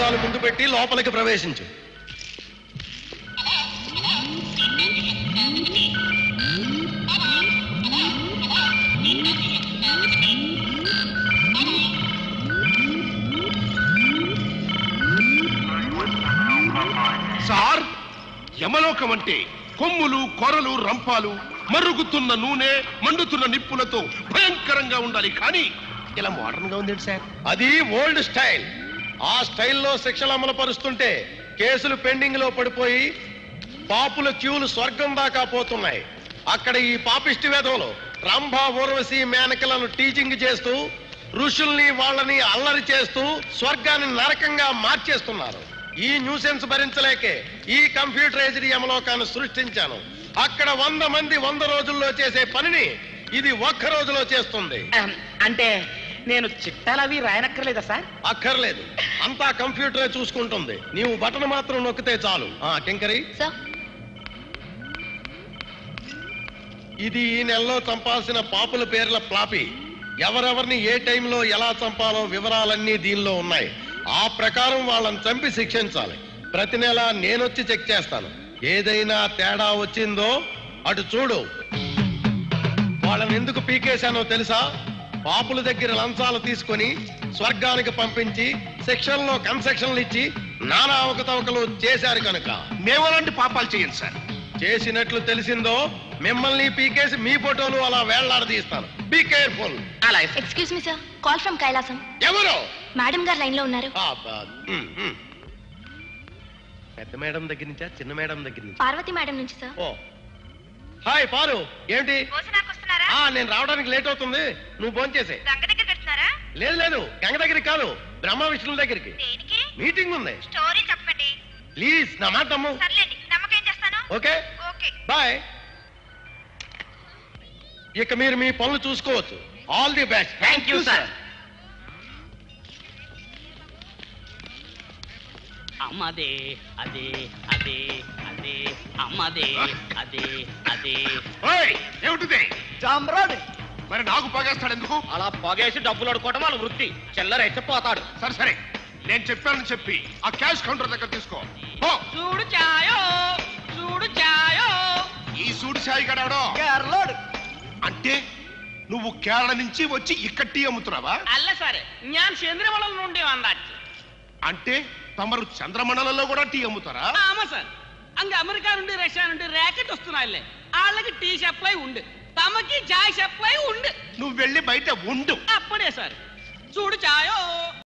పెట్టి లోపలికి ప్రవేశించు. సార్ యమలోకం అంటే కొమ్ములు కొరలు రంపాలు మరుగుతున్న నూనె మండుతున్న నిప్పులతో భయంకరంగా ఉండాలి. కానీ ఇలా మోడర్న్గా ఉంది సార్? అది ఓల్డ్ స్టైల్ ఆ స్టైల్లో శిక్షలు అమలు పరుస్తుంటే కేసులు పెండింగ్లో పడిపోయి పాపుల క్యూలు స్వర్గం దాకా పోతున్నాయి. అక్కడ ఈ పాపిష్టి వేదంలో రంభా ఊర్వశి మేనకలను టీచింగ్ చేస్తూ ఋషుల్ని వాళ్ళని అల్లరి చేస్తూ స్వర్గాన్ని నరకంగా మార్చేస్తున్నారు. ఈ న్యూసెన్స్ భరించలేకే ఈ కంప్యూటరైజ్డ్ యమలోకాన్ని సృష్టించాను. అక్కడ వంద మంది వంద రోజుల్లో చేసే పనిని ఇది ఒక్క రోజులో చేస్తుంది. అంటే నేను చిట్టాలవి రాయనక్కర్లేదా సార్? అక్కర్లేదు. అంతా కంప్యూటరే చూసుకుంటుంది. నీవు బటన్ మాత్రం నొక్కితే చాలు. ఆ కింకరి. సార్. ఇది ఈ నెలలో చంపాల్సిన పాపుల పేర్ల ప్లాపీ ఎవరెవరిని ఏ టైంలో ఎలా చంపాలో వివరాలన్నీ దీనిలో ఉన్నాయి. ఆ ప్రకారం వాళ్ళని చంపి శిక్షించాలి. ప్రతి నెల నేనొచ్చి చెక్ చేస్తాను. ఏదైనా తేడా వచ్చిందో అటు చూడు. వాళ్ళని ఎందుకు పీకేశానో తెలుసా? పాపుల దగ్గర లంచాలు తీసుకొని స్వర్గానికి పంపించి సెక్షన్లో కన్సెక్షన్లు ఇచ్చి నానా అవకతవకలు చేశారు కనుక. మేము అలాంటి పాపాలు చేయండి సార్. చేసినట్లు తెలిసిందో మిమ్మల్ని పీకేసి మీ ఫోటోలు అలా వేళ్ళాడదీస్తాను బీ కేర్ఫుల్ అలాగే sir. Excuse me sir call from Kailasam ఎవరు? మేడం గారు లైన్లో ఉన్నారు. ఆ, బా, ఉమ్, ఉమ్. పెద్ద మేడం దగ్గర నుంచా చిన్న మేడం దగ్గర నుంచి? పార్వతి మేడం నుంచి సార్ ఓ. హాయ్ పారు. ఏంటి? ఆ నేను రావడానికి లేట్ అవుతుంది. నువ్వు ఫోన్ చేసే. లేదు లేదు. గంగ దగ్గరికి కాదు. బ్రహ్మ విష్ణుల దగ్గరికి. మీటింగ్ ఉంది. స్టోరీ చెప్పండి. ప్లీజ్ నా మాట నమ్ము. సర్లేండి నమ్మకం చేస్తాను? ఓకే? ఓకే. బాయ్. ఇక మీరు మీ పనులు చూసుకోవచ్చు. All the best thank you sir అమ్మదే అదే అదే అదే అమ్మదే అదే అదే. ఓయ్, ఏమిటిది? కామ్రాడు మరి నాకు పగేస్తాడు ఎందుకు? అలా పగేసి డబ్బులు అడుకోవడం వాళ్ళ వృత్తి. చెల్లరైతే పోతాడు. సరే సరే. నేను చెప్పానని చెప్పి ఆ క్యాష్ కౌంటర్ దగ్గర తీసుకో. చూడు చాయో చూడు చాయో ఈ చూడు సాయి గడవడో కేరళోడు. అంటే నువ్వు కేరళ నుంచి వచ్చి ఇక్కడ టీ అమ్ముతున్నావా? అల్ల సరే. నేను ശേന്ദ്രവളം నుండి വന്നാച്ചു అంటే తమరు చంద్రమండలంలో కూడా టీ అమ్ముతారా? ఆమె సార్. అంగ అమెరికా నుండి రష్యా నుండి ర్యాకెట్ వస్తున్నాయిలే. వాళ్ళకి టీ సప్లై ఉంది తమకి చాయ్ సప్లై ఉంది నువ్వు వెళ్ళి బయట ఉండు. అప్పుడే సార్. చూడు చాయో.